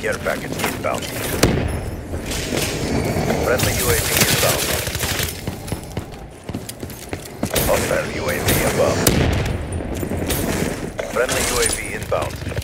Care package inbound. Friendly UAV inbound. Hostile UAV above. Friendly UAV inbound.